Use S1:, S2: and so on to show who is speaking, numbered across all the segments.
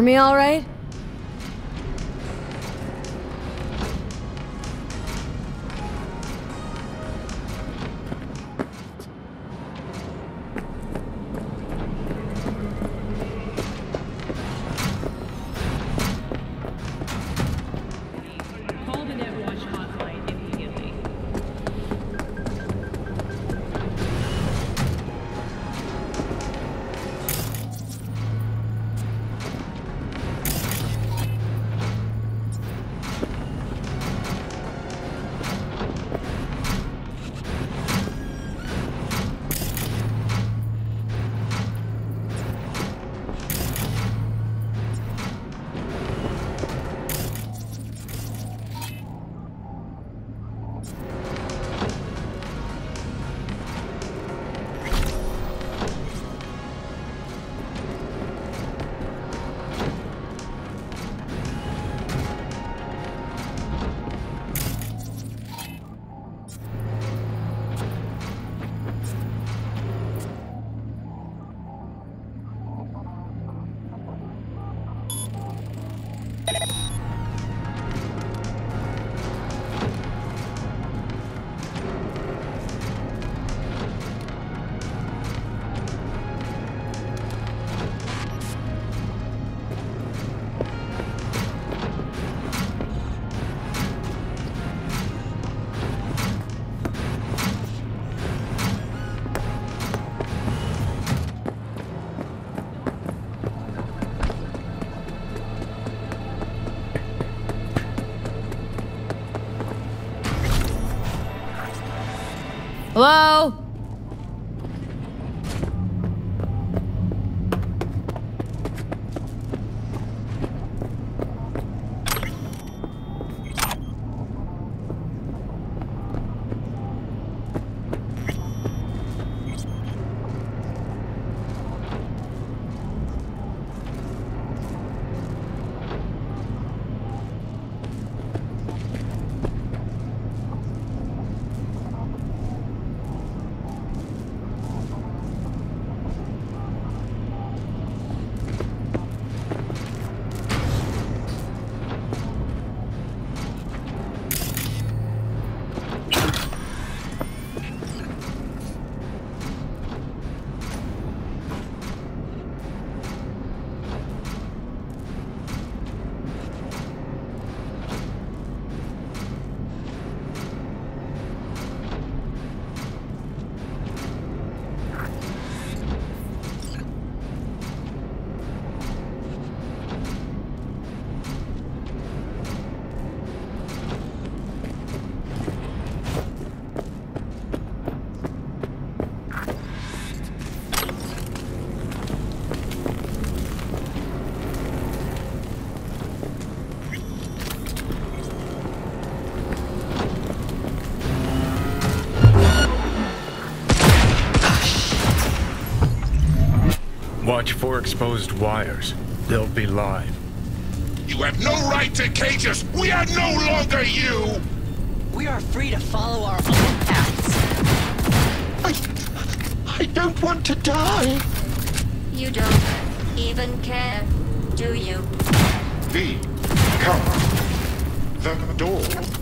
S1: hear me all right?
S2: Watch for exposed wires. They'll be live.
S3: You have no right to cage us! We are no longer you!
S4: We are free to follow our own paths.
S5: I... I don't want to die.
S6: You don't even care, do you?
S3: V, come. The door.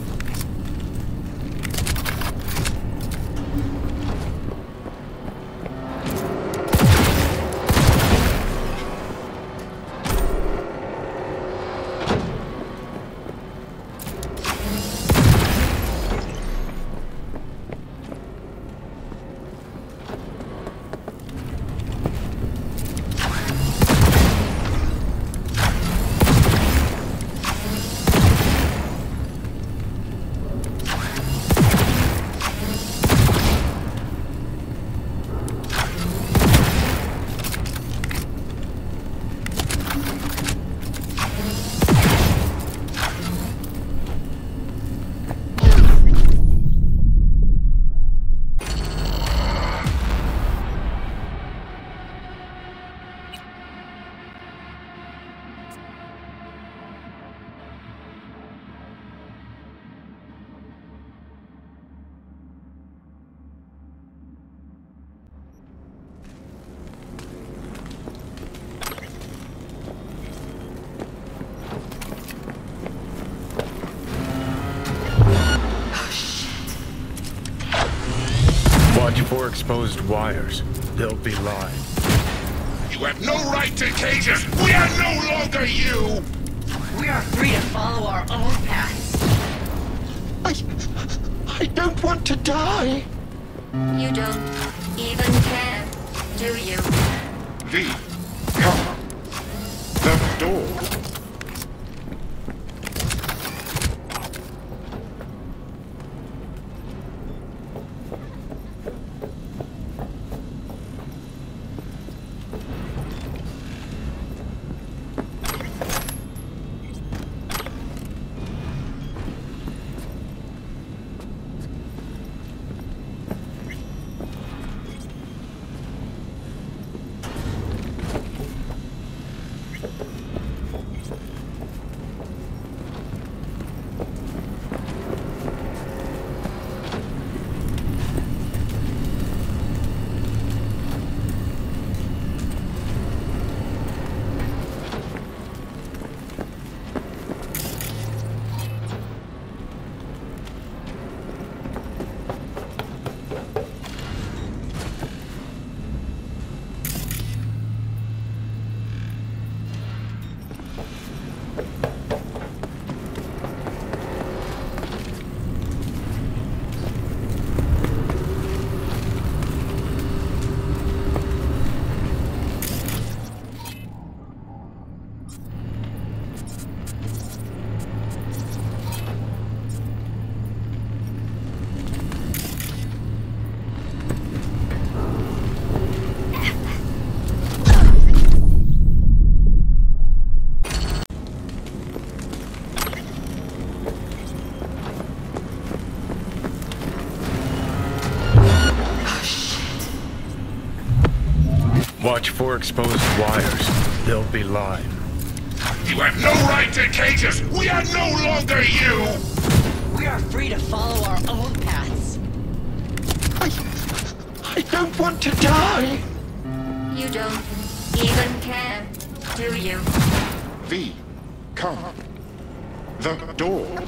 S2: For exposed wires. They'll be live.
S3: You have no right to cage us! We are no longer you!
S4: We are free to follow our own paths.
S5: I... I don't want to die.
S6: You don't even care, do you?
S3: V, come. The door.
S2: Watch for exposed wires. They'll be live.
S3: You have no right to cage us! We are no longer you!
S4: We are free to follow our own paths.
S5: I... I don't want to die.
S6: You don't even care, do you?
S3: V, come. The door.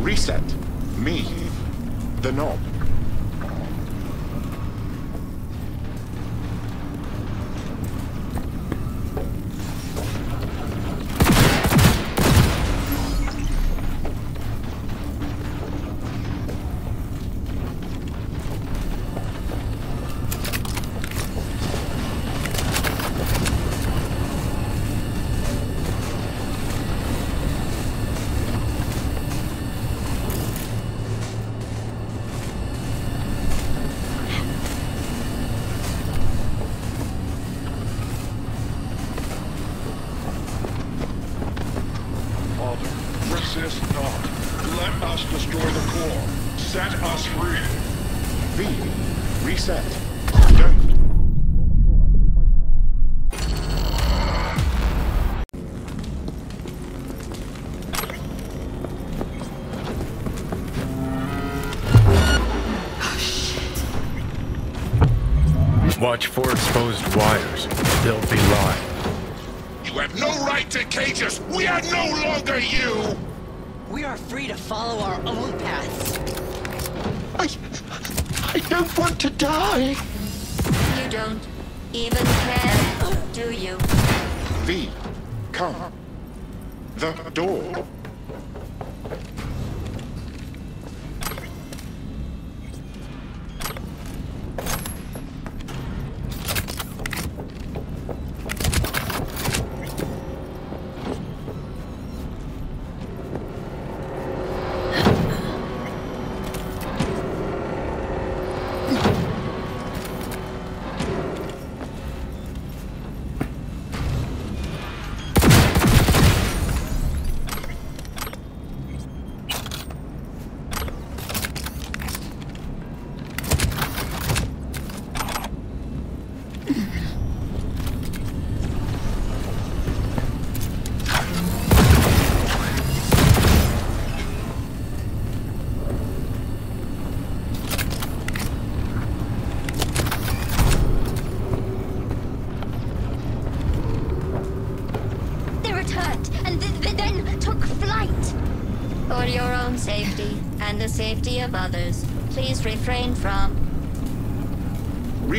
S3: Reset. Me. The knob.
S2: Watch for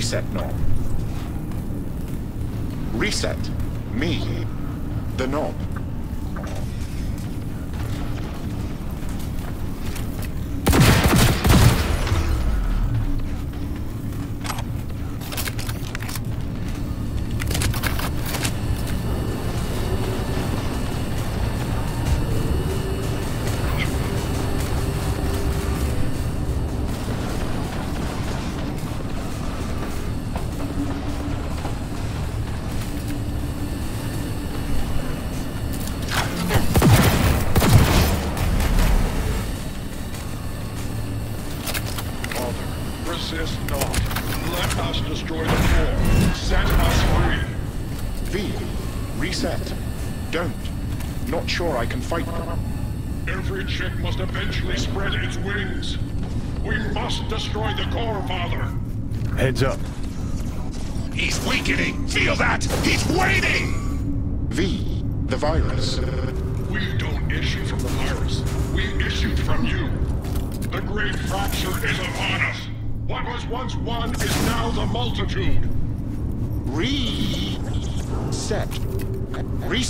S5: Reset knob. Reset. Me. The knob.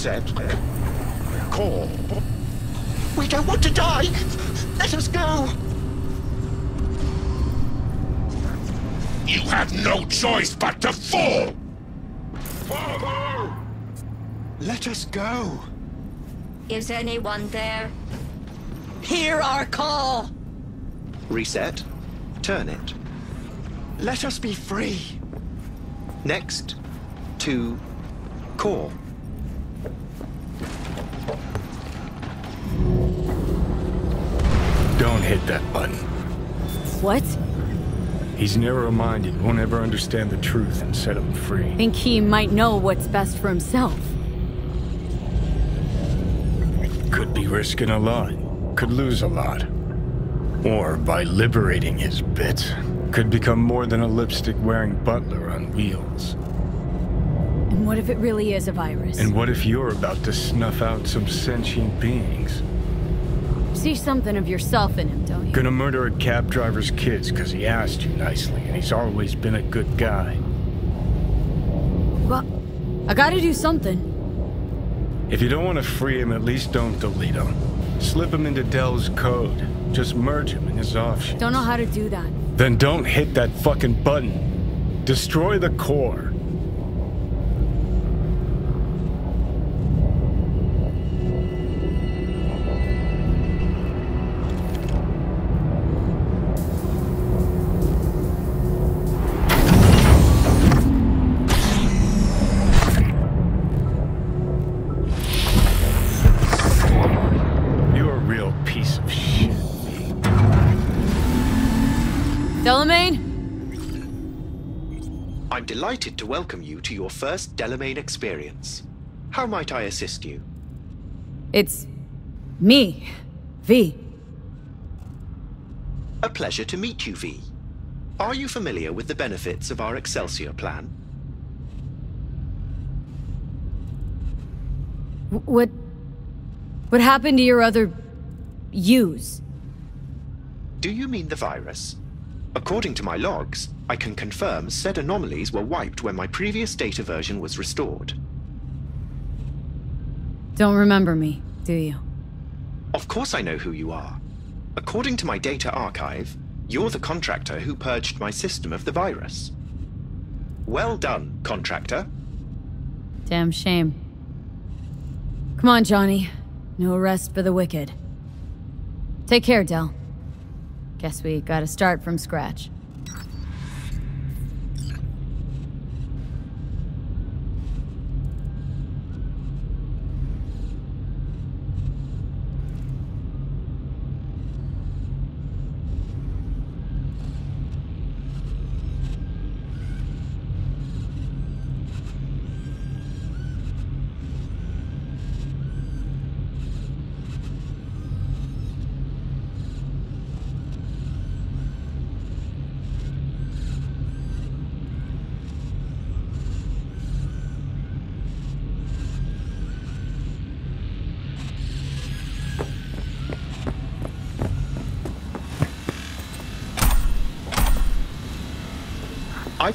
S5: Reset.
S7: Uh, Core. We don't
S5: want to die! Let us go!
S3: You have no choice but to fall!
S7: Father!
S5: Let us go!
S6: Is anyone there?
S4: Hear our call!
S8: Reset. Turn it.
S5: Let us be free!
S8: Next. To. Core.
S2: Hit that button.
S9: What?
S2: He's narrow-minded, won't ever understand the truth and set him free.
S9: Think he might know what's best for himself.
S2: Could be risking a lot. Could lose a lot. Or by liberating his bits, could become more than a lipstick-wearing butler on wheels.
S9: And what if it really is a virus?
S2: And what if you're about to snuff out some sentient beings?
S9: See something of yourself in him, don't you?
S2: Gonna murder a cab driver's kids because he asked you nicely, and he's always been a good guy.
S9: Well, I gotta do something.
S2: If you don't want to free him, at least don't delete him. Slip him into Dell's code. Just merge him in his offshoot.
S9: Don't know how to do that.
S2: Then don't hit that fucking button. Destroy the core.
S8: I'm delighted to welcome you to your first Delamain experience. How might I assist you?
S9: It's me, V.
S8: A pleasure to meet you, V. Are you familiar with the benefits of our Excelsior plan?
S9: What. What happened to your other. yous?
S8: Do you mean the virus? According to my logs, I can confirm said anomalies were wiped when my previous data version was restored.
S9: Don't remember me. do you?
S8: Of course I know who you are. According to my data archive, you're the contractor who purged my system of the virus. Well done, contractor.
S9: Damn shame. Come on, Johnny. No rest for the wicked. Take care, Del. Guess we gotta start from scratch.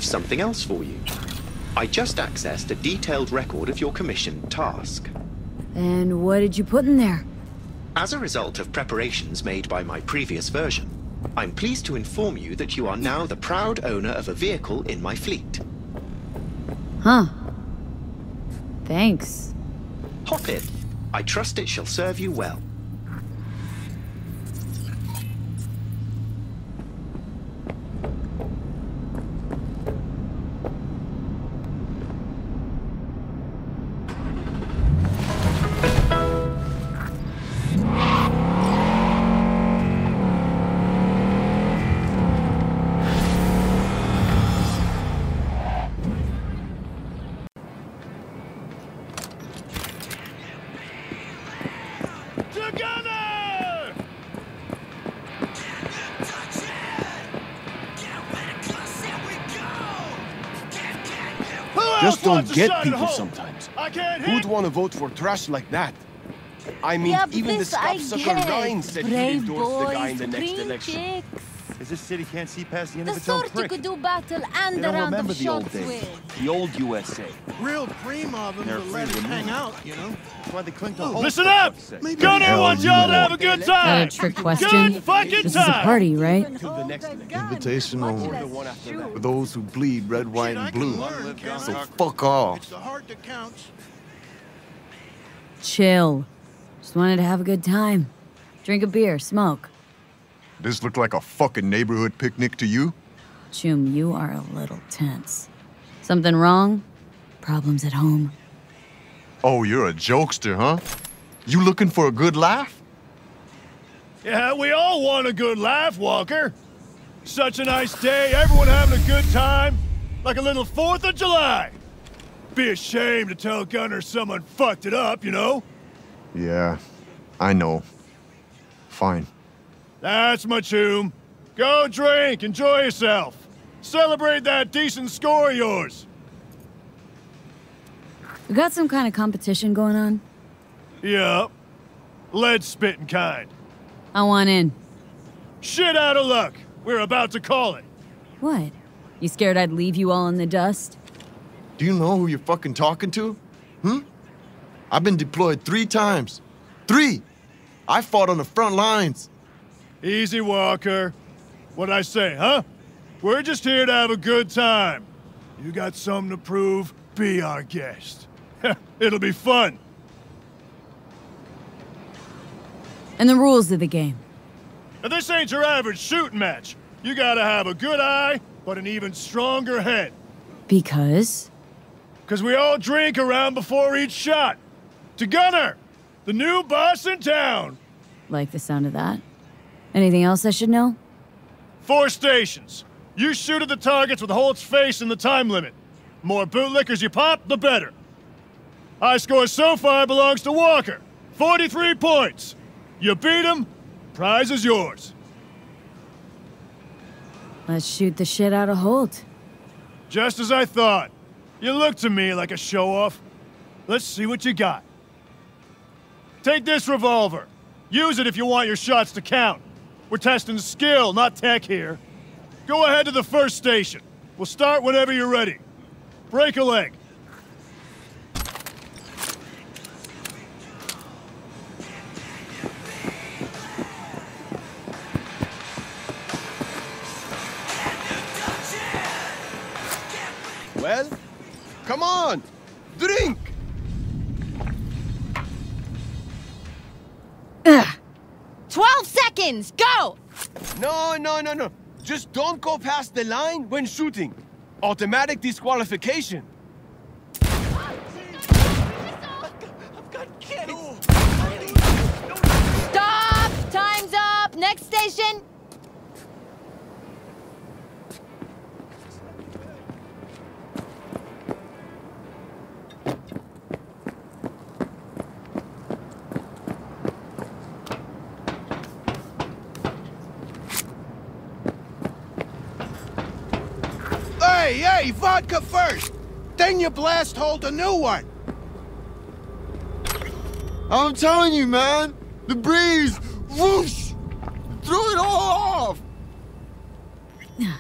S8: Something else for you. I just accessed a detailed record of your commissioned task.
S9: And what did you put in there?
S8: As a result of preparations made by my previous version, I'm pleased to inform you that you are now the proud owner of a vehicle in my fleet.
S9: Huh. Thanks.
S8: Hop in. I trust it shall serve you well.
S10: Just don't
S11: wants a
S10: get people
S11: home?
S10: sometimes.
S11: I can't
S10: Who'd want to vote for trash like that? I mean,
S12: Yeah,
S10: even the
S12: this I
S10: scabsucker. Rhyne said he'd
S12: Brave
S10: endorse the guy in the next election.
S12: chicks.
S11: Is this city can't see past the end
S12: The
S11: of its own
S12: sort you could do battle and
S11: They
S12: a
S11: don't
S12: round of
S11: the old
S12: shots
S11: days.
S12: with.
S10: The old USA.
S13: Real cream of them
S11: They're
S13: to let
S11: afraid
S13: it hang out, you know?
S11: That's why they cling to
S13: Ooh,
S11: hope.
S13: listen up!
S11: fuck's sake.
S13: Maybe
S11: Gunner wants
S13: you
S11: y'all to have a good
S9: Is that
S11: time.
S9: a trick question?
S11: Good fucking
S9: This is a party, right?
S10: To the next election.
S13: Invitational
S14: For those who bleed red, white, and blue.
S13: learn,
S14: So fuck off.
S13: It's the heart that counts.
S9: Chill. Just wanted to have a good time. Drink a beer, smoke.
S14: This look like a fucking neighborhood picnic to you?
S9: Chum, you are a little tense. Something wrong? Problems at home?
S14: Oh, you're a jokester, huh? You looking for a good laugh?
S11: Yeah, we all want a good laugh, Walker. Such a nice day, everyone having a good time. Like a little 4th of July. Be a shame to tell Gunner someone fucked it up, you know?
S14: Yeah, I know. Fine.
S11: That's my tune. Go drink, enjoy yourself. Celebrate that decent score of yours.
S9: We got some kind of competition going on?
S11: Yup. Lead spitting kind.
S9: I want in.
S11: Shit out of luck. We're about to call it.
S9: What? You scared I'd leave you all in the dust?
S14: Do you know who you're fucking talking to? Hmm? I've been deployed three times. Three! I fought on the front lines.
S11: Easy, Walker. What'd I say, huh? We're just here to have a good time. You got something to prove? Be our guest. It'll be fun.
S9: And the rules of the game.
S11: Now, this ain't your average shooting match. You gotta have a good eye, but an even stronger head.
S9: Because?
S11: Because we all drink around before each shot. To Gunner, the new boss in town.
S9: Like the sound of that. Anything else I should know?
S11: Four stations. You shoot at the targets with Holt's face in the time limit. More bootlickers you pop, the better. High score so far belongs to Walker. 43 points. You beat him, prize is yours.
S9: Let's shoot the shit out of Holt.
S11: Just as I thought. You look to me like a show-off. Let's see what you got. Take this revolver. Use it if you want your shots to count. We're testing skill, not tech here. Go ahead to the first station. We'll start whenever you're ready. Break a leg.
S12: Go!
S10: No, no, no, no. Just don't go past the line when shooting. Automatic disqualification.
S12: Stop! Time's up! Next station!
S13: Hey, hey, vodka first! Then you blast Holt a new one!
S14: I'm telling you, man. The breeze, whoosh, threw it all off.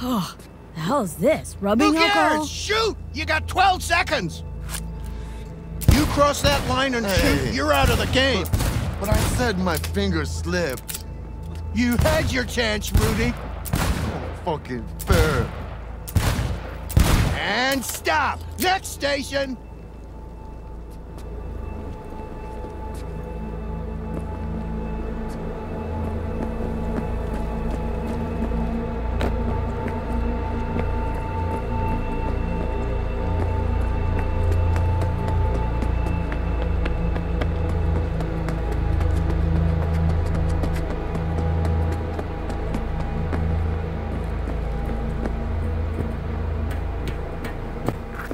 S9: Oh, the hell is this? Rubbing
S13: Who
S9: alcohol?
S13: cares? Shoot! You got 12 seconds! You cross that line and
S14: Hey.
S13: shoot, you're out of the game.
S14: But I said my finger slipped.
S13: You had your chance, Rudy.
S14: Oh, Fucking fair.
S13: And stop! Next station!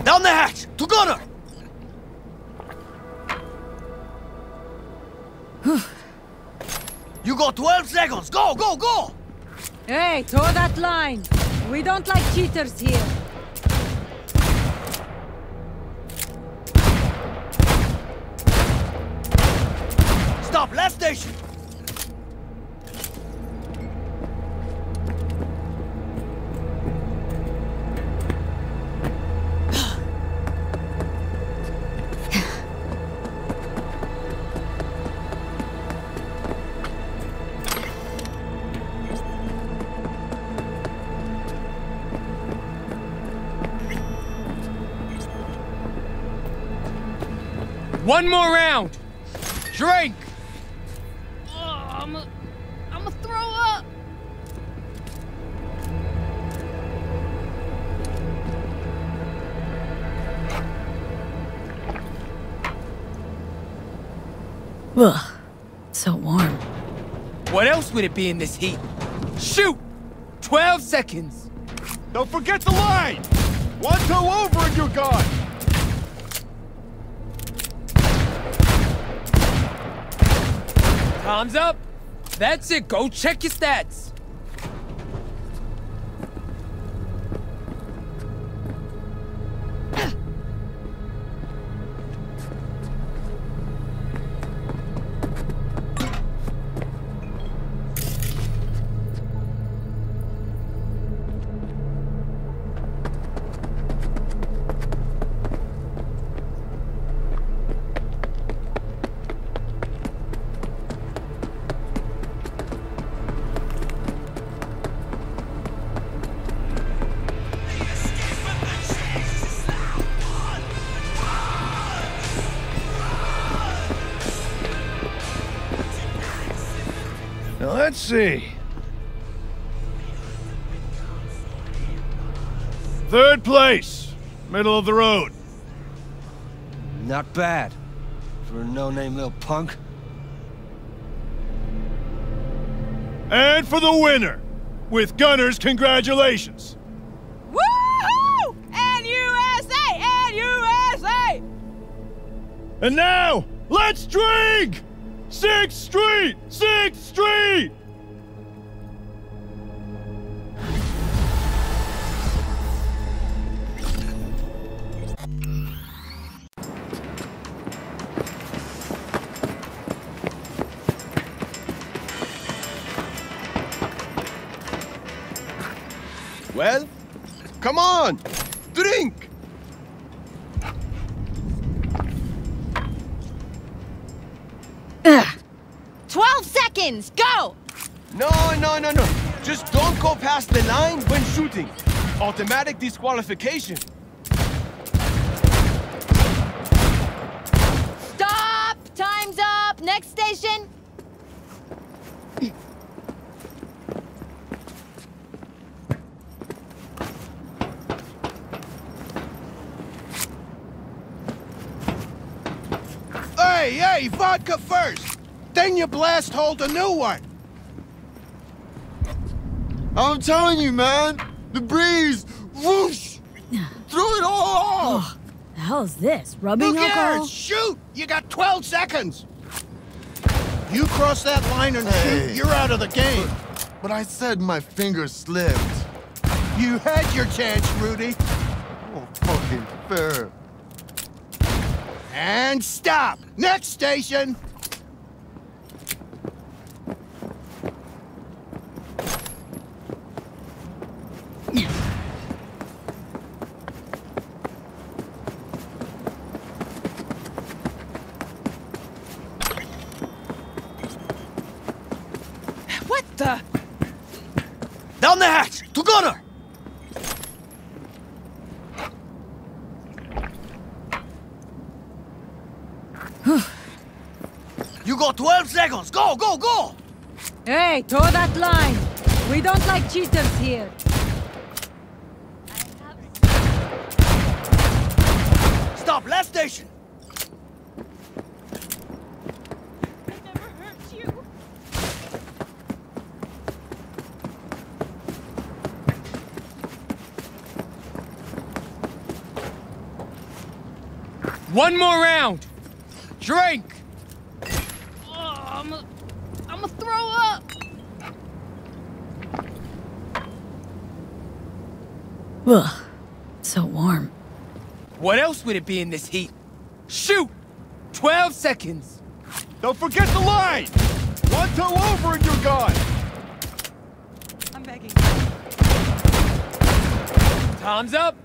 S10: Down the hatch! To gunner! you got 12 seconds! Go, go, go!
S15: Hey, toe that line. We don't like cheaters here.
S16: One more round. Drink.
S9: Oh, I'm a, I'm a throw up. Ugh, so warm.
S16: What else would it be in this heat? Shoot! 12 seconds.
S11: Don't forget the line! One toe over and you're gone!
S16: Time's up. That's it. Go check your stats.
S11: See. Third place, middle of the road.
S10: Not bad. For a no-name little punk.
S11: And for the winner, with Gunners, congratulations.
S12: Woohoo! And USA! And USA!
S11: And now, let's drink! Sixth Street! Sixth Street!
S10: On, drink!
S12: Ugh. Twelve seconds, go!
S10: No, no, no, no. Just don't go past the line when shooting. Automatic disqualification.
S12: Stop! Time's up! Next station!
S13: Hey, hey, vodka first! Then you blast Holt a new one!
S14: I'm telling you, man! The breeze! Whoosh! Throw it all off!
S9: The hell is this? Rubbing
S13: Who
S9: alcohol?
S13: cares? Shoot! You got 12 seconds! You cross that line and
S14: Hey.
S13: shoot, you're out of the game.
S14: But I said my finger slipped.
S13: You had your chance, Rudy.
S14: Oh, fucking fair.
S13: And stop! Next station!
S16: What the?
S13: Down the hatch! To gunner! You got 12 seconds! Go, go, go!
S15: Hey, toe that line! We don't like cheaters here.
S13: Stop, last station!
S16: One more round. Drink.
S12: I'm gonna throw up!
S9: Ugh. So warm.
S16: What else would it be in this heat? Shoot! 12 seconds.
S11: Don't forget the line! One toe over and you're gone!
S15: I'm begging.
S16: Time's up.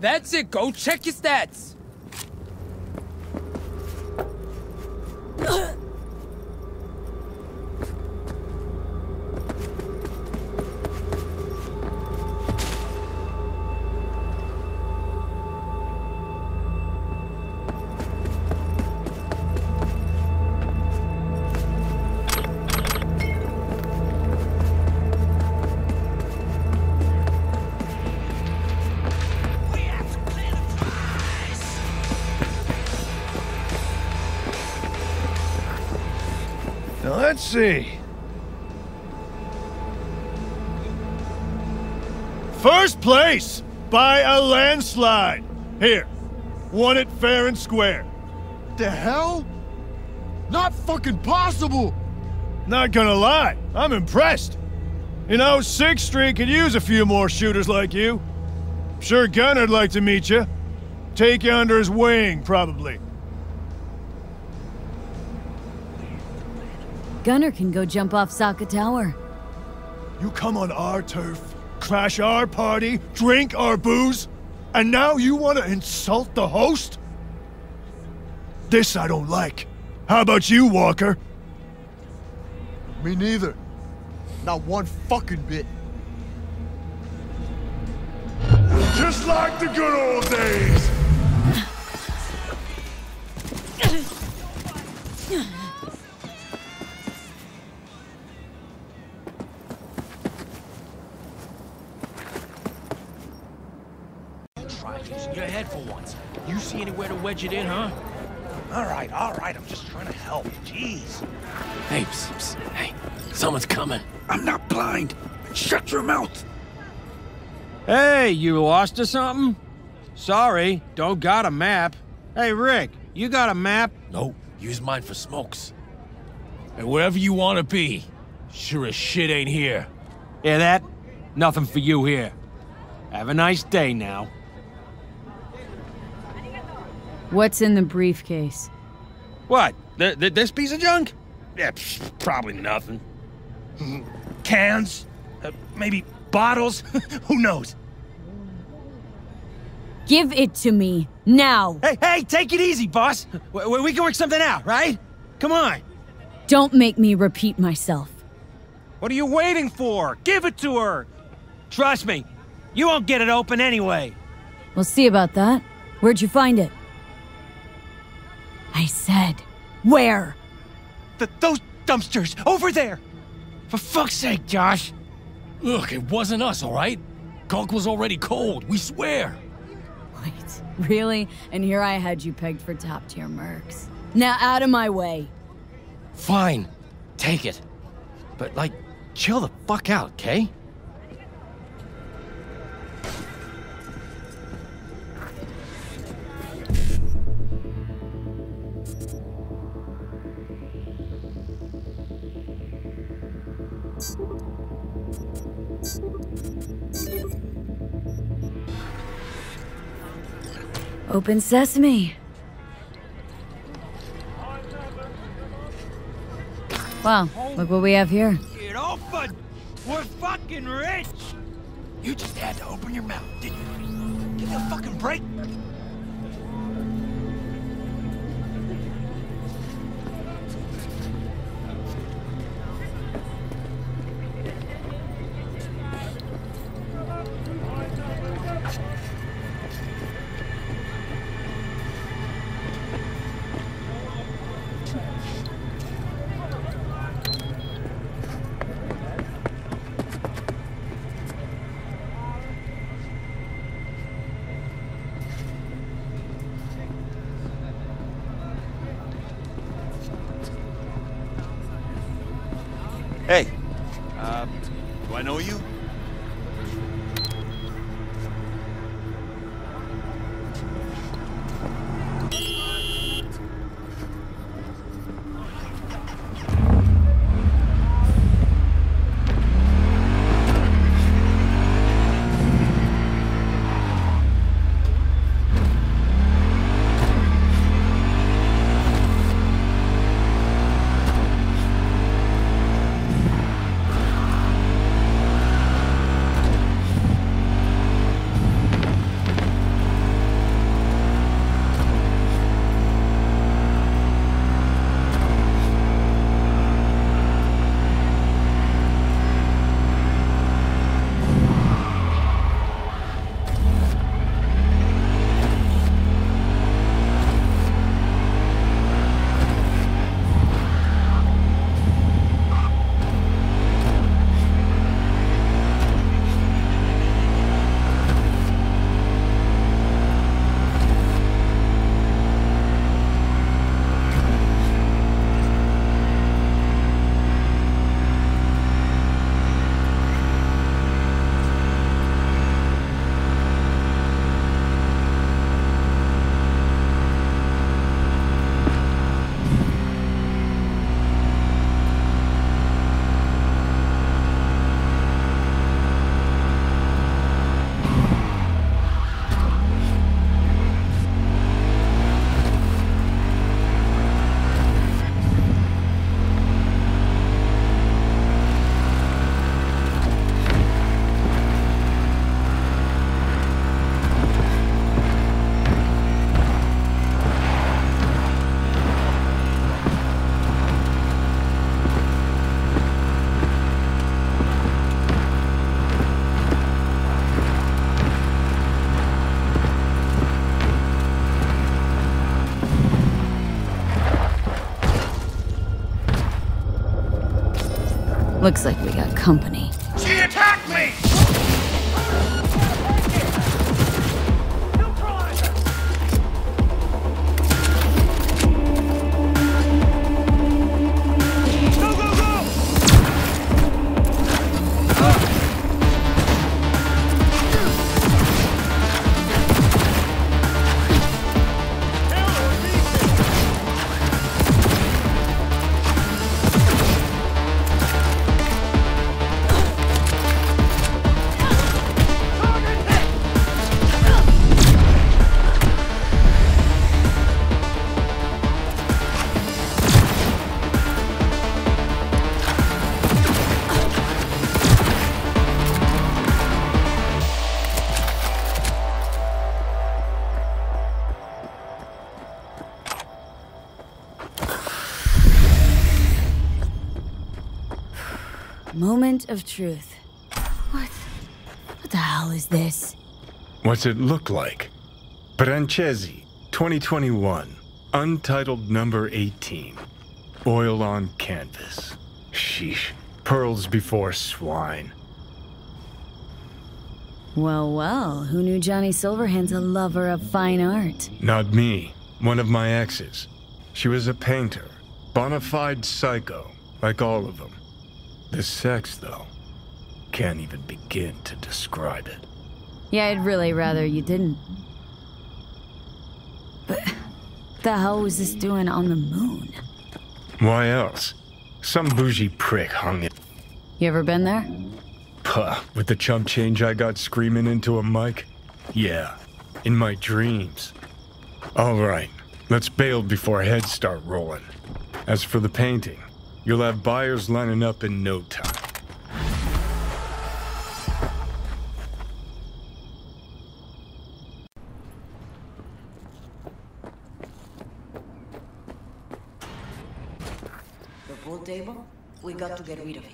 S16: That's it. Go check your stats.
S11: See. First place by a landslide. Here, won it fair and square.
S14: The hell? Not fucking possible!
S11: Not gonna lie, I'm impressed. You know, Sixth Street could use a few more shooters like you. Sure Gunner'd like to meet you. Take you under his wing, probably.
S9: Gunner can go jump off Sokka Tower.
S11: You come on our turf, crash our party, drink our booze, and now you want to insult the host? This I don't like. How about you, Walker?
S14: Me neither. Not one fucking bit.
S7: Just like the good old days!
S17: Anywhere to wedge it in, huh? All right, all right. I'm just trying to help. Jeez. Hey, psst, psst. hey, someone's coming. I'm not blind. Shut your mouth.
S18: Hey, you lost or something? Sorry, don't got a map. Hey, Rick, you got a map?
S17: No, use mine for smokes. And wherever you want to be, sure as shit ain't here.
S18: Hear that? Nothing for you here. Have a nice day now.
S9: What's in the briefcase?
S18: What? Th th this piece of junk? Yeah, psh, probably nothing.
S17: Cans? Uh, maybe bottles? Who knows?
S9: Give it to me, now!
S18: Hey, hey, take it easy, boss. We, we can work something out, right? Come on.
S9: Don't make me repeat myself.
S18: What are you waiting for? Give it to her. Trust me, You won't get it open anyway.
S9: We'll see about that. Where'd you find it? I said, where?
S16: Th those dumpsters, over there!
S18: For fuck's sake, Josh.
S17: Look, it wasn't us, all right? Conk was already cold, we swear.
S9: Wait, really? And here I had you pegged for top tier mercs. Now out of my way.
S17: Fine, take it. But, like, chill the fuck out, okay?
S9: Open sesame. Wow, look what we have here.
S18: We're fucking rich!
S17: You just had to open your mouth, didn't you?
S18: Give me a fucking break!
S9: Looks like we got company. Moment of truth. What? What the hell is is this?
S2: What's it look like? Brancesi, 2021. Untitled number 18. Oil on canvas. Sheesh. Pearls before swine.
S9: Well, well, who knew Johnny Silverhand's a lover of fine art?
S2: Not me. One of my exes. She was a painter. Bona fide psycho, like all of them. The sex, though, can't even begin to describe it.
S9: Yeah, I'd really rather you didn't. But the hell was this doing on the moon?
S2: Why else? Some bougie prick hung it.
S9: You ever been there?
S2: Puh, with the chump change I got screaming into a mic? Yeah, in my dreams. All right, let's bail before heads start rolling. As for the painting, you'll have buyers lining up in no time.
S19: The pool table? We got to get rid of it.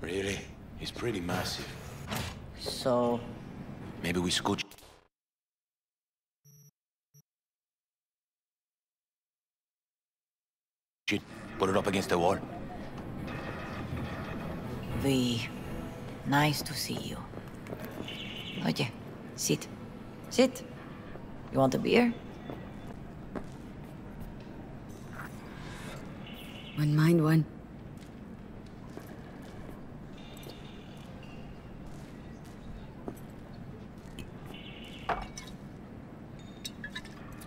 S17: Really? It's pretty massive.
S19: So,
S17: Maybe we scooch. it, Put it up against the wall.
S19: V, nice to see you. Oye, sit. Sit. You want a beer?
S9: Wouldn't mind one.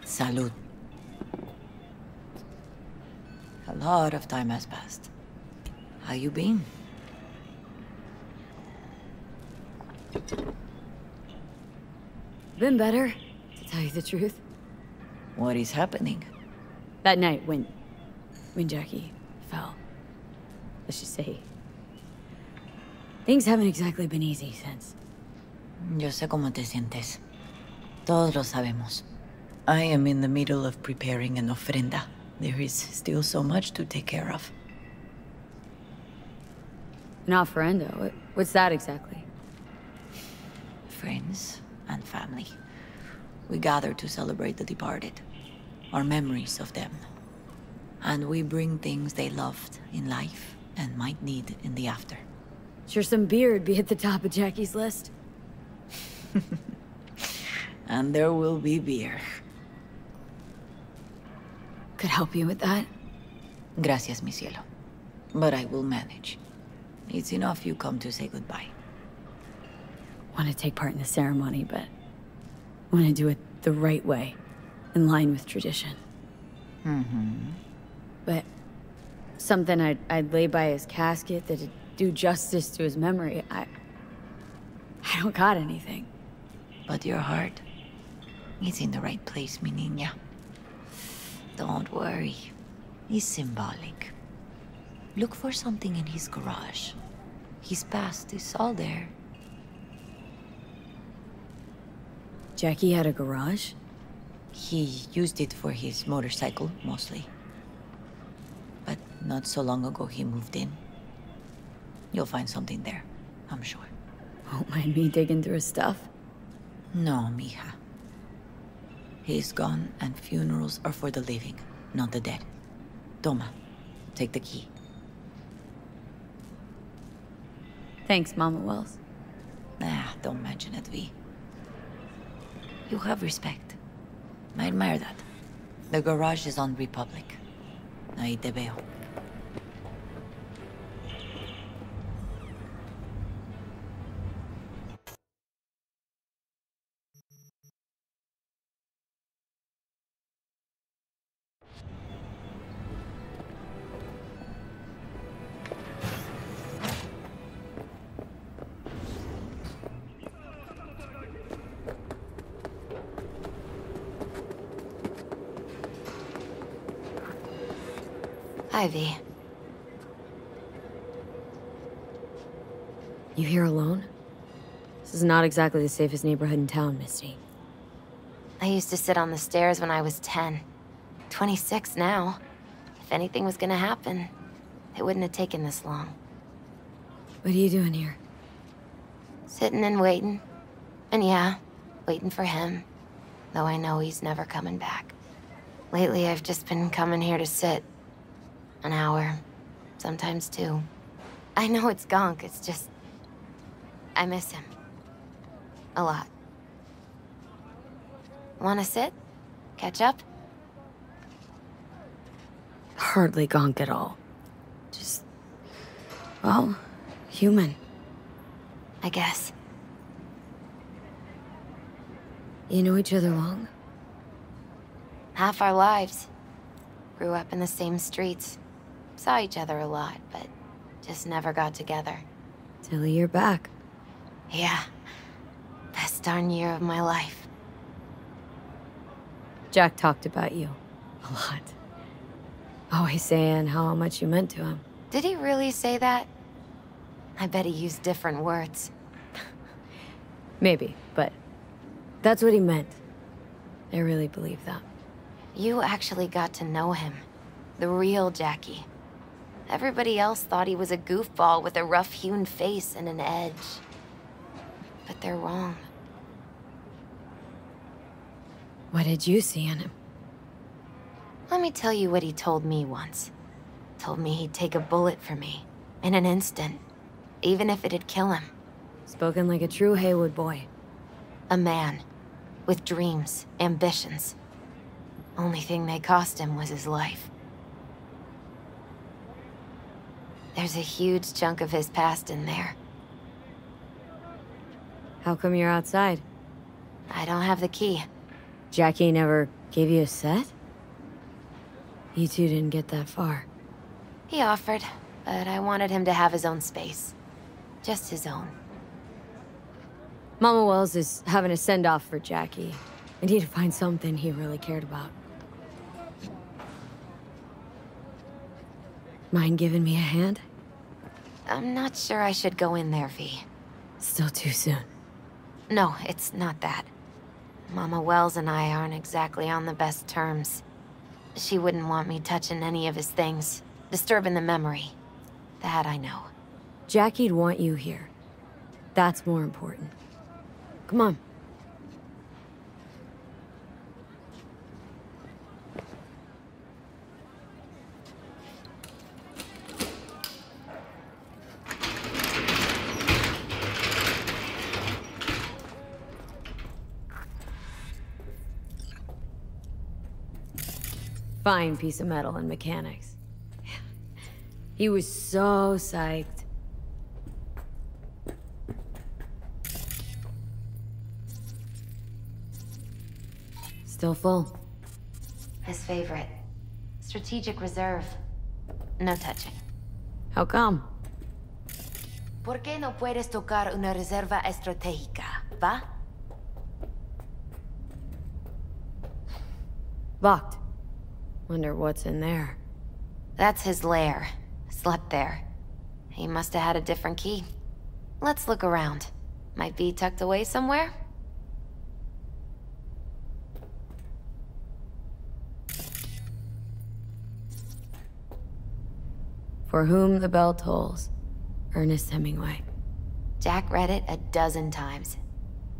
S19: Salud. A lot of time has passed. How you been?
S9: Been better, to tell you the truth.
S19: What is happening?
S9: That night when. when Jackie fell. Let's just say. Things haven't exactly been easy since.
S19: Yo sé cómo te sientes. Todos lo sabemos. I am in the middle of preparing an ofrenda. There is still so much to take care of.
S9: An ofrenda? What- What's that exactly?
S19: Friends and family. We gather to celebrate the departed, our memories of them. And we bring things they loved in life and might need in the after.
S9: Sure, some beer would be at the top of Jackie's list.
S19: And there will be beer.
S9: Could help you with that.
S19: Gracias, mi cielo. But I will manage. It's enough you come to say goodbye.
S9: Want to take part in the ceremony, but want to do it the right way, in line with tradition.
S19: Mm-hmm.
S9: But something I'd, I'd lay by his casket that'd do justice to his memory. I, I don't got anything.
S19: But your heart is in the right place, mi niña. Don't worry. He's symbolic. Look for something in his garage. His past is all there.
S9: Jackie had a garage?
S19: He used it for his motorcycle, mostly. But not so long ago he moved in. You'll find something there, I'm sure.
S9: Oh, Won't mind me digging through his stuff.
S19: No, mija. He's gone, and funerals are for the living, not the dead. Toma, take the key.
S9: Thanks, Mama Wells.
S19: Ah, don't mention it, V. You have respect. I admire that. The garage is on Republic. Ahí te veo.
S20: Ivy.
S9: You here alone? This is not exactly the safest neighborhood in town, Misty.
S20: I used to sit on the stairs when I was 10. 26 now. If anything was gonna happen, it wouldn't have taken this long.
S9: What are you doing here?
S20: Sitting and waiting. And yeah, waiting for him. Though I know he's never coming back. Lately, I've just been coming here to sit. An hour. Sometimes two. I know it's gonk, it's just... I miss him. A lot. Wanna sit? Catch up?
S9: Hardly gonk at all. Just. Well, human.
S20: I guess.
S9: You know each other long?
S20: Half our lives. Grew up in the same streets. Saw each other a lot, but just never got together.
S9: Till you're back.
S20: Yeah. Best darn year of my life.
S9: Jack talked about you. A lot. Always saying how much you meant to him.
S20: Did he really say that? I bet he used different words.
S9: Maybe, but that's what he meant. I really believe that.
S20: You actually got to know him. The real Jackie. Everybody else thought he was a goofball with a rough-hewn face and an edge. But they're wrong.
S9: What did you see in him?
S20: Let me tell you what he told me once. Told me he'd take a bullet for me. In an instant. Even if it'd kill him.
S9: Spoken like a true Heywood boy.
S20: A man. With dreams, ambitions. Only thing they cost him was his life. There's a huge chunk of his past in there.
S9: How come you're outside?
S20: I don't have the key.
S9: Jackie never gave you a set? You two didn't get that far.
S20: He offered, but I wanted him to have his own space. Just his own.
S9: Mama Wells is having a send-off for Jackie. I need to find something he really cared about. Mind giving me a hand?
S20: I'm not sure I should go in there, V.
S9: Still too soon.
S20: No, it's not that. Mama Wells and I aren't exactly on the best terms. She wouldn't want me touching any of his things, disturbing the memory. That I know.
S9: Jackie'd want you here. That's more important. Come on. Fine piece of metal and mechanics. He was so psyched. Still full.
S20: His favorite. Strategic reserve. No touching.
S9: How come?
S20: ¿Por qué no puedes tocar una reserva estratégica, va?
S9: Locked. Wonder what's in there.
S20: That's his lair. Slept there. He must have had a different key. Let's look around. Might be tucked away somewhere?
S9: For whom the bell tolls. Ernest Hemingway.
S20: Jack read it a dozen times.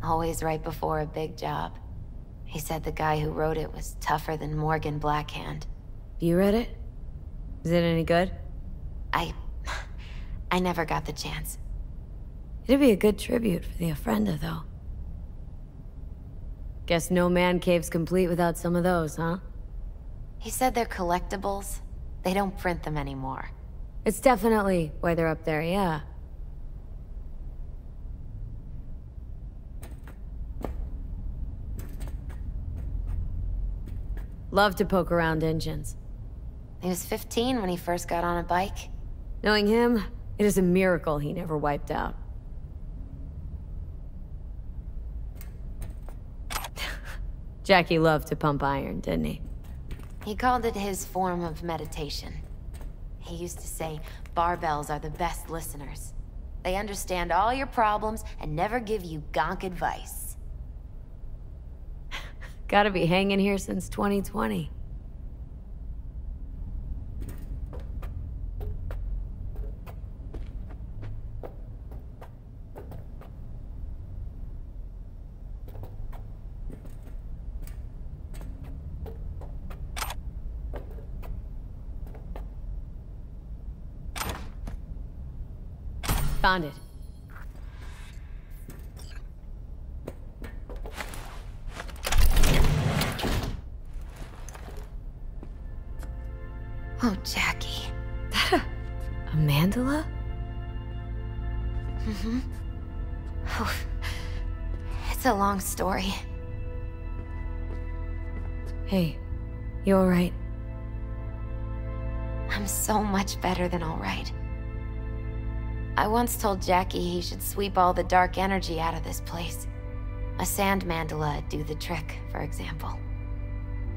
S20: Always right before a big job. He said the guy who wrote it was tougher than Morgan Blackhand.
S9: You read it? Is it any good?
S20: I... I never got the chance.
S9: It'd be a good tribute for the Ofrenda, though. Guess no man cave's complete without some of those, huh?
S20: He said they're collectibles. They don't print them anymore.
S9: It's definitely why they're up there, yeah. Love to poke around engines.
S20: He was 15 when he first got on a bike.
S9: Knowing him, it is a miracle he never wiped out. Jackie loved to pump iron, didn't he?
S20: He called it his form of meditation. He used to say, barbells are the best listeners. They understand all your problems and never give you gonk advice.
S9: Gotta be hanging here since 2020. Found it.
S20: Mandala? Mm-hmm. Oh, it's a long story.
S9: Hey, you alright?
S20: I'm so much better than alright. I once told Jackie he should sweep all the dark energy out of this place. A sand mandala'd do the trick, for example.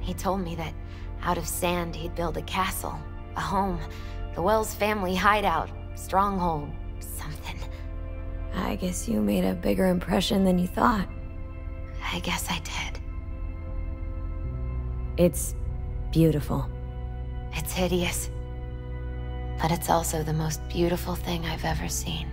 S20: He told me that out of sand he'd build a castle, a home, the Wells family hideout, stronghold, something.
S9: I guess you made a bigger impression than you thought.
S20: I guess I did.
S9: It's beautiful.
S20: It's hideous. But it's also the most beautiful thing I've ever seen.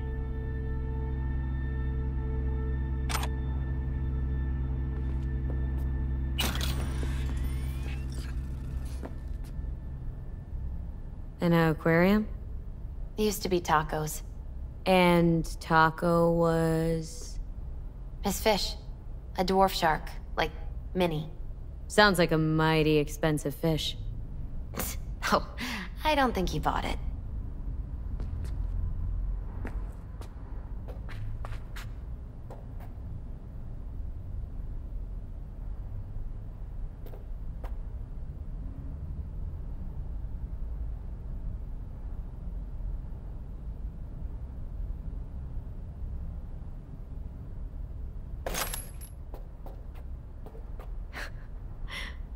S9: An aquarium?
S20: It Used to be tacos.
S9: And Taco was...
S20: Miss Fish. A dwarf shark. Like, mini.
S9: Sounds like a mighty expensive fish.
S20: oh, I don't think he bought it.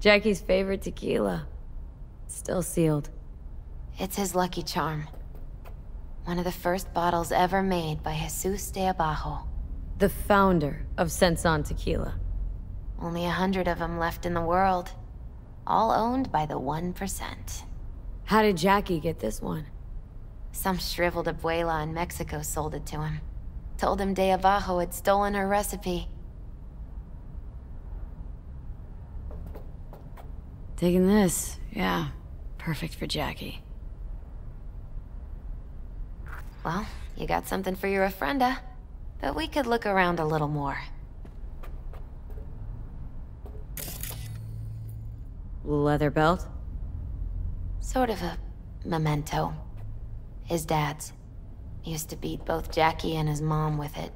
S9: Jackie's favorite tequila. Still sealed.
S20: It's his lucky charm. One of the first bottles ever made by Jesus de Abajo.
S9: The founder of Senson Tequila.
S20: Only a hundred of them left in the world. All owned by the 1%.
S9: How did Jackie get this one?
S20: Some shriveled abuela in Mexico sold it to him. Told him de Abajo had stolen her recipe.
S9: Taking this, yeah. Perfect for Jackie.
S20: Well, you got something for your ofrenda. But we could look around a little more.
S9: Leather belt?
S20: Sort of a memento. His dad's. Used to beat both Jackie and his mom with it.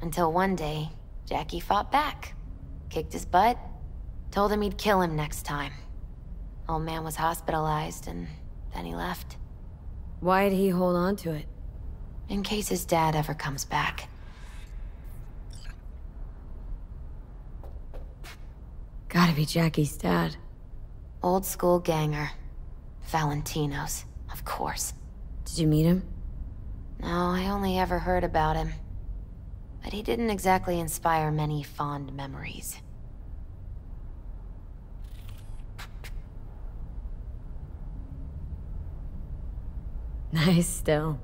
S20: Until one day, Jackie fought back. Kicked his butt. Told him he'd kill him next time. Old man was hospitalized, and then he left.
S9: Why'd he hold on to it?
S20: In case his dad ever comes back.
S9: Gotta be Jackie's dad.
S20: Old school ganger. Valentinos, of course.
S9: Did you meet him?
S20: No, I only ever heard about him. But he didn't exactly inspire many fond memories.
S9: Nice still.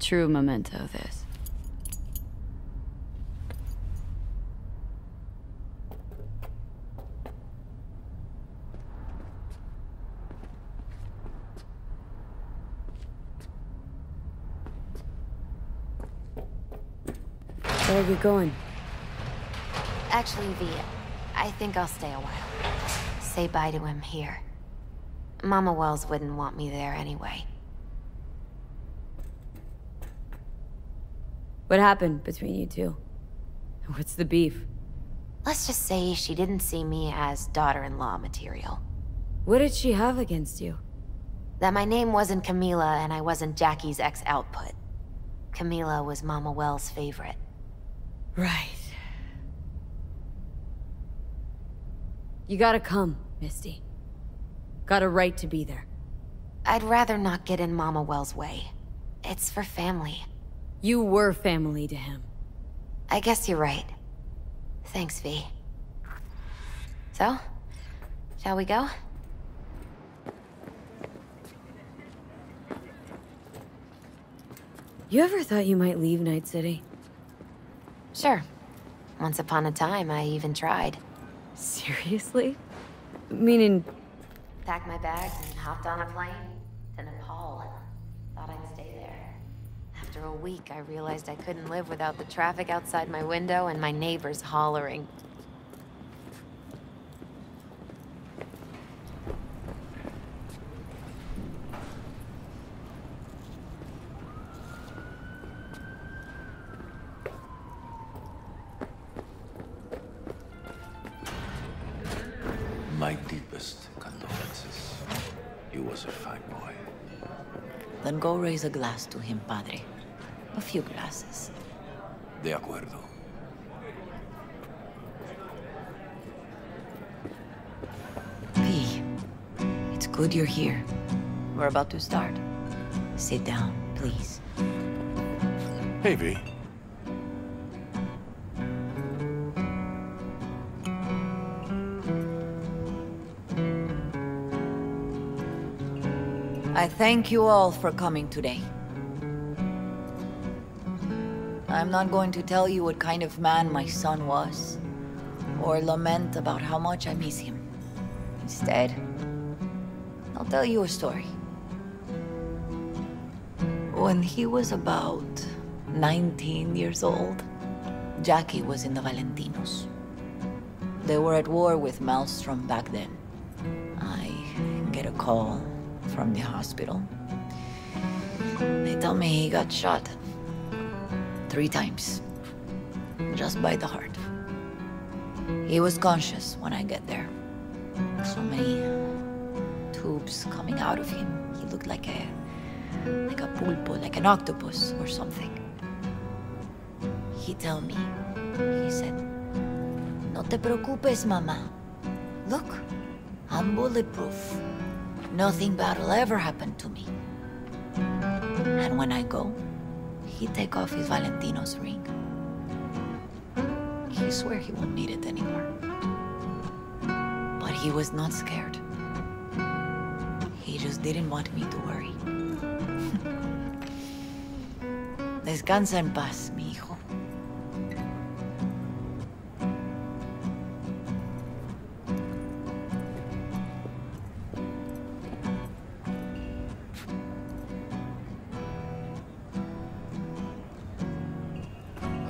S9: True memento, this. Get going.
S20: Actually, V, I think I'll stay a while. Say bye to him here. Mama Wells wouldn't want me there anyway.
S9: What happened between you two? What's the beef?
S20: Let's just say she didn't see me as daughter-in-law material.
S9: What did she have against you?
S20: That my name wasn't Camila and I wasn't Jackie's ex-output. Camila was Mama Wells' favorite.
S9: Right. You gotta come, Misty. Got a right to be there.
S20: I'd rather not get in Mama Wells' way. It's for family.
S9: You were family to him.
S20: I guess you're right. Thanks, V. So, shall we go?
S9: You ever thought you might leave Night City?
S20: Sure. Once upon a time, I even tried.
S9: Seriously? Meaning...
S20: Packed my bags and hopped on a plane to Nepal and thought I'd stay there. After a week, I realized I couldn't live without the traffic outside my window and my neighbors hollering.
S19: Then go raise a glass to him, padre. A few glasses.
S17: De acuerdo.
S19: V, it's good you're here. We're about to start. Sit down, please.
S17: Hey, V.
S19: I thank you all for coming today. I'm not going to tell you what kind of man my son was, or lament about how much I miss him. Instead, I'll tell you a story. When he was about 19 years old, Jackie was in the Valentinos. They were at war with Maelstrom back then. I get a call from the hospital. They tell me he got shot. Three times. Just by the heart. He was conscious when I get there. So many tubes coming out of him. He looked like a... like a pulpo, like an octopus or something. He tell me, he said, No te preocupes, mama. Look, I'm bulletproof. Nothing bad will ever happen to me. And when I go, he take off his Valentino's ring. He swear he won't need it anymore. But he was not scared. He just didn't want me to worry. Descansa en paz,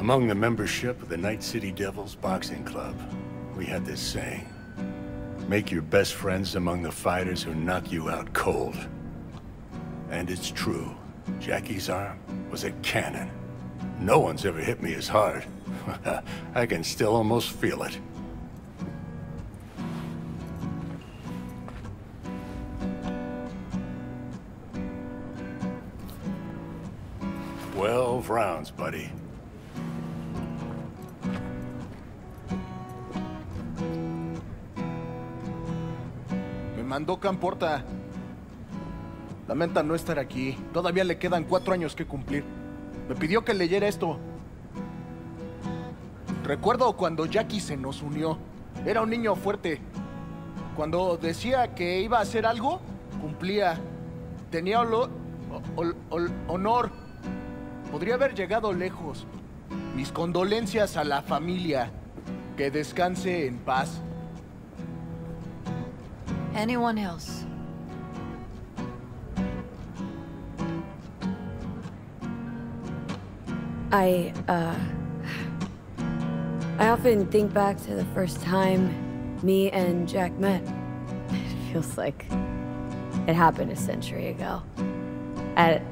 S21: Among the membership of the Night City Devils Boxing Club, we had this saying. Make your best friends among the fighters who knock you out cold. And it's true. Jackie's arm was a cannon. No one's ever hit me as hard. I can still almost feel it.
S13: Me mandó Camporta. Lamenta no estar aquí. Todavía le quedan cuatro años que cumplir. Me pidió que leyera esto. Recuerdo cuando Jackie se nos unió. Era un niño fuerte. Cuando decía que iba a hacer algo, cumplía. Tenía honor. Podría haber llegado lejos. Mis condolencias a la familia. Que descanse en paz.
S19: Anyone else?
S9: I, uh... I often think back to the first time me and Jack met. It feels like it happened a century ago. At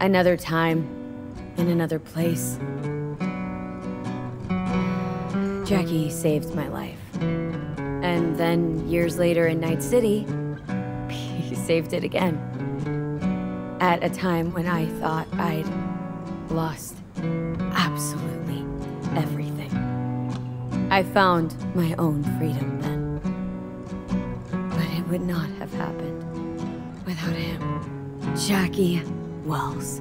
S9: another time, in another place. Jackie saved my life. And then, years later in Night City, he saved it again. At a time when I thought I'd lost absolutely everything. I found my own freedom then. But it would not have happened without him. Jackie Wells.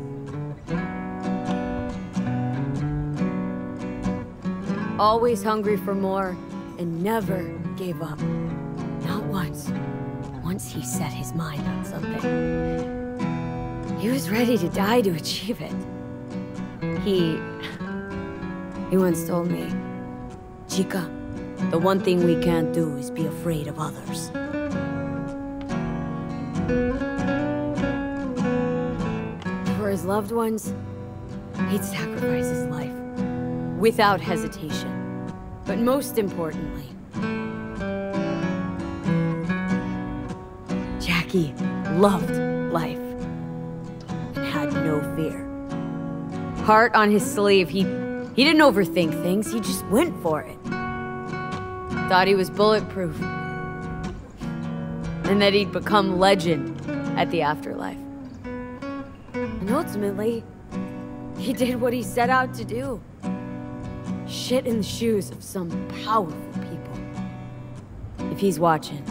S9: Always hungry for more and never gave up. Not once. Once he set his mind on something. He was ready to die to achieve it. He... He once told me, Chica, the one thing we can't do is be afraid of others. For his loved ones, he'd sacrifice his life. Without hesitation. But most importantly, Jackie loved life and had no fear. Heart on his sleeve, he he didn't overthink things, he just went for it. Thought he was bulletproof. And that he'd become legend at the afterlife. And ultimately, he did what he set out to do. Shit in the shoes of some powerful people. If he's watching,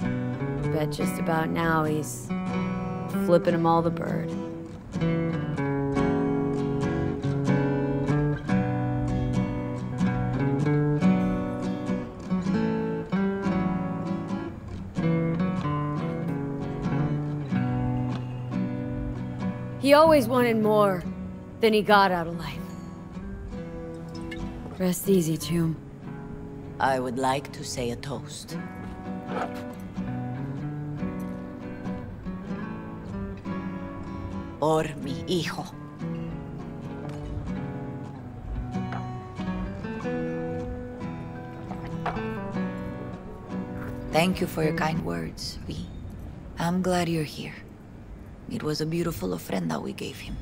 S9: I bet just about now he's flipping them all the bird. He always wanted more than he got out of life. Rest easy, choom.
S19: I would like to say a toast. Por mi hijo. Thank you for your kind words, V. I'm glad you're here. It was a beautiful ofrenda we gave him.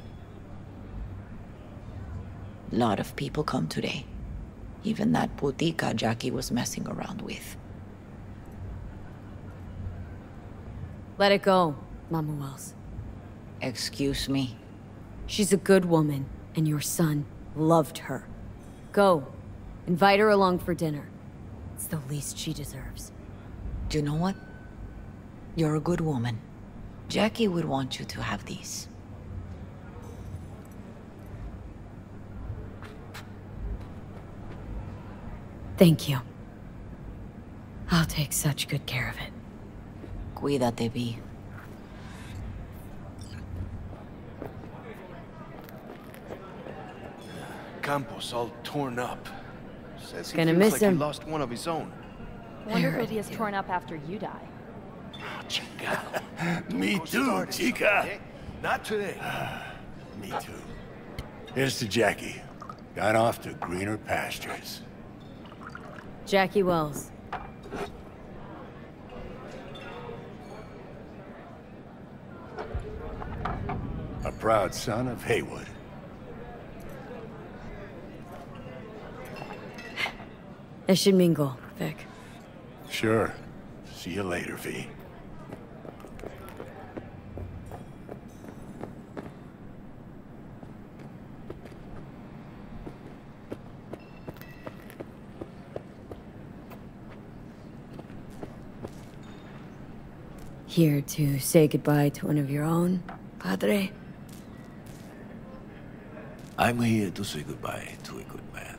S19: A lot of people come today. Even that putica Jackie was messing around with.
S9: Let it go, Mama Wells.
S19: Excuse me?
S9: She's a good woman, and your son loved her. Go. Invite her along for dinner. It's the least she deserves.
S19: Do you know what? You're a good woman. Jackie would want you to have these.
S9: Thank you. I'll take such good care of it.
S19: Cuídate, Vi.
S10: Campos all torn up. Says he
S9: Gonna
S10: feels
S9: miss
S10: like
S9: him.
S10: he lost one of his own.
S12: Wonder if he is torn up after you die.
S21: Ah, chica, Me too, Chica.
S10: Not today.
S21: Ah, me too. Here's to Jackie. Got off to greener pastures.
S9: Jackie Wells.
S21: A proud son of Heywood.
S9: That should mingle, Vik.
S21: Sure. See you later, V.
S9: Here to say goodbye to one of your own, Padre?
S17: I'm here to say goodbye to a good man.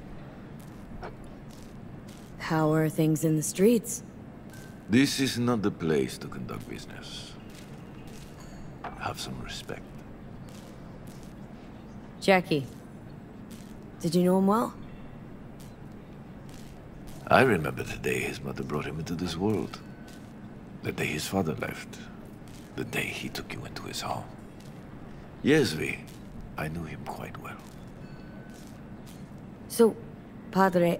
S9: How are things in the streets?
S17: This is not the place to conduct business. Have some respect.
S9: Jackie. Did you know him well?
S17: I remember the day his mother brought him into this world. The day his father left. The day he took you into his home. Yes, V. I knew him quite well.
S9: So, Padre,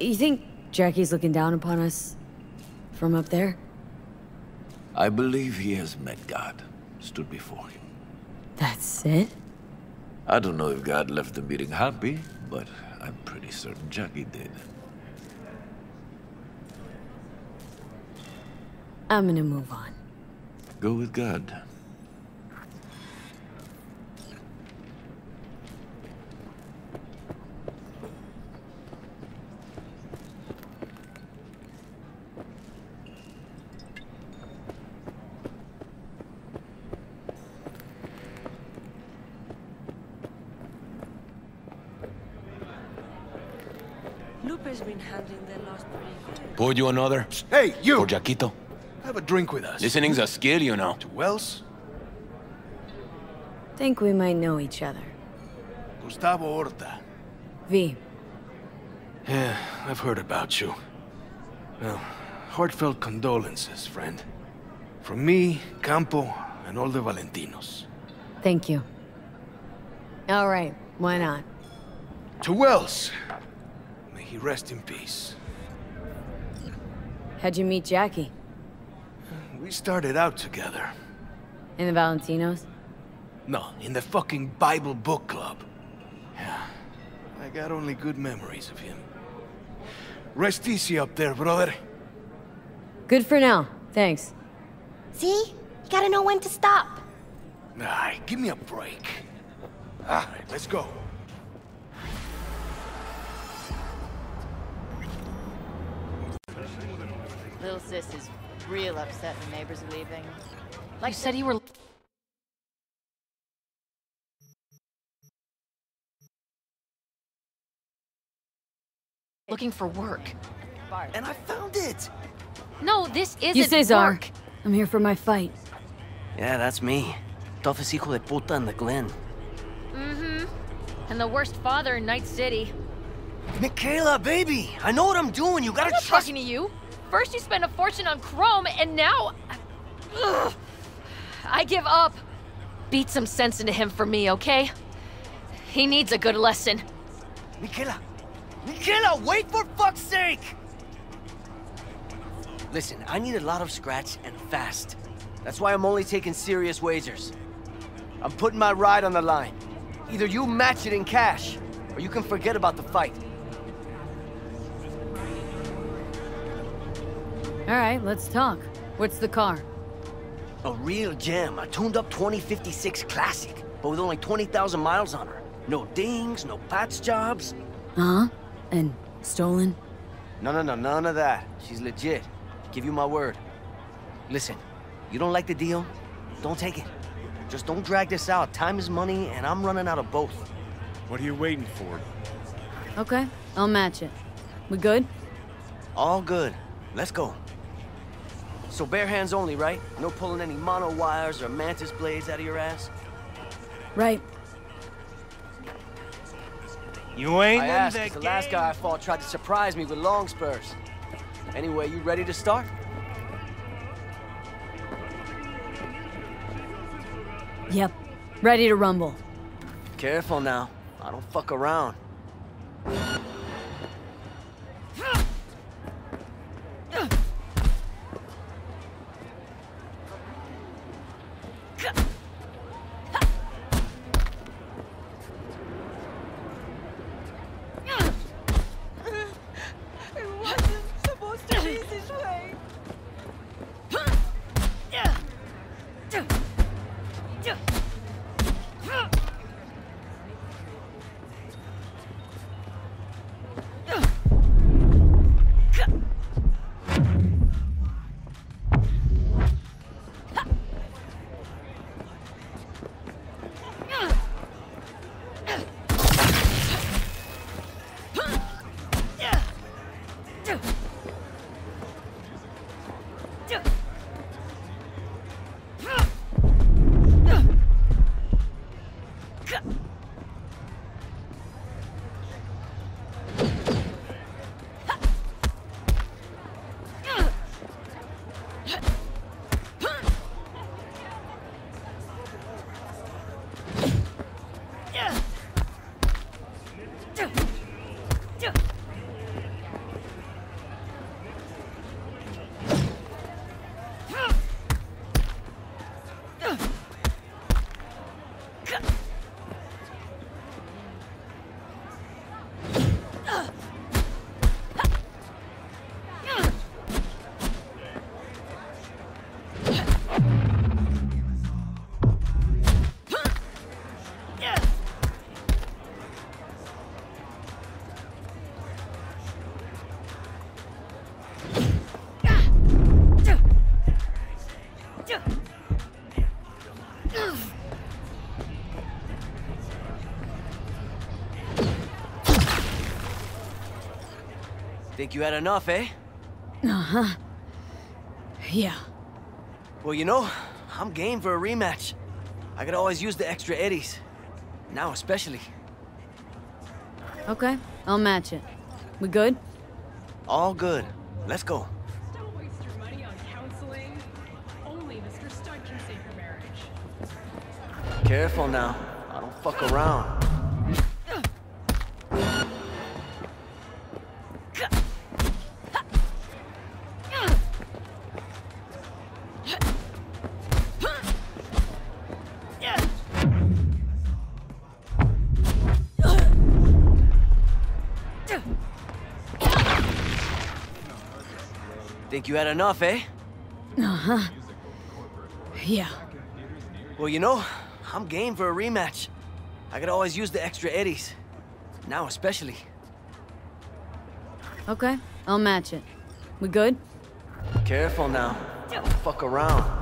S9: you think Jackie's looking down upon us from up there?
S17: I believe he has met God, stood before him.
S9: That's it?
S17: I don't know if God left the meeting happy, but I'm pretty certain Jackie did.
S9: I'm gonna move on.
S17: Go with God.
S4: Lupe's been handling the lost pretty good.
S22: Poured you another?
S10: Hey, you!
S22: For Jaquito.
S10: Have a drink with us.
S22: Listening's a skill, you know.
S10: To Welles?
S9: Think we might know each other.
S17: Gustavo Orta.
S9: V.
S17: Yeah, I've heard about you. Well, heartfelt condolences, friend. From me, Campo, and all the Valentinos.
S9: Thank you. All right, why not?
S17: To Welles. May he rest in peace.
S9: How'd you meet Jackie?
S17: We started out together.
S9: In the Valentinos?
S17: No, in the fucking Bible book club. Yeah, I got only good memories of him. Rest easy up there, brother.
S9: Good for now, thanks.
S20: See? You gotta know when to stop.
S17: Nah, give me a break. All right, let's go.
S12: Little sis is real upset the neighbors are leaving. Like you said you were... Looking for work.
S23: And I found it!
S12: No, this isn't
S9: You say Czar.
S12: work.
S9: I'm here for my fight.
S23: Yeah, that's me. Toughest hijo de puta in the Glen.
S12: Mm-hmm. And the worst father in Night City.
S23: Michaela, baby! I know what I'm doing, you gotta
S12: I'm not
S23: trust-
S12: talking to you. First you spend a fortune on chrome, and now... Ugh. I give up. Beat some sense into him for me, okay? He needs a good lesson.
S23: Michaela! Michaela, wait for fuck's sake! Listen, I need a lot of scratch and fast. That's why I'm only taking serious wagers. I'm putting my ride on the line. Either you match it in cash, or you can forget about the fight.
S9: All right, let's talk. What's the car?
S23: A real gem, a tuned-up 2056 Classic, but with only 20,000 miles on her. No dings, no patch jobs.
S9: Uh-huh. And stolen?
S23: No, no, no, none of that. She's legit. Give you my word. Listen, you don't like the deal? Don't take it. Just don't drag this out. Time is money, and I'm running out of both.
S22: What are you waiting for?
S9: Okay, I'll match it. We good?
S23: All good. Let's go. So bare hands only, right? No pulling any mono wires or mantis blades out of your ass?
S9: Right.
S17: You ain't
S23: I
S17: in
S23: asked,
S17: the
S23: 'cause the last guy I fought tried to surprise me with long spurs. Anyway, you ready to start?
S9: Yep. Ready to rumble.
S23: Careful now. I don't fuck around. Think you had enough, eh?
S9: Uh-huh. Yeah.
S23: Well, you know, I'm game for a rematch. I could always use the extra eddies. Now especially.
S9: Okay, I'll match it. We good?
S23: All good. Let's go.
S1: Don't waste your money on counseling. Only Mr. Stud can save your marriage.
S23: Careful now. I don't fuck around. Think you had enough, eh?
S9: Uh-huh. Yeah.
S23: Well, you know, I'm game for a rematch. I could always use the extra eddies. Now especially.
S9: Okay, I'll match it. We good?
S23: Careful now. Don't fuck around.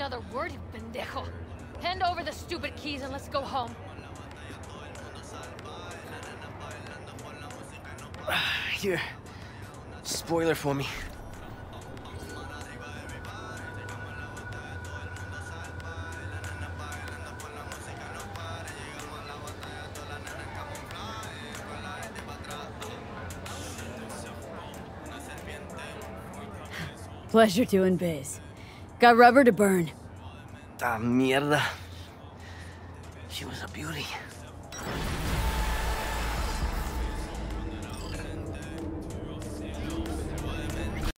S12: another word, you pendejo. Hand over the stupid keys and let's go home.
S23: Here. Spoiler for me.
S9: Pleasure to invade. Got rubber to burn.
S23: Ah, mierda. She was a beauty.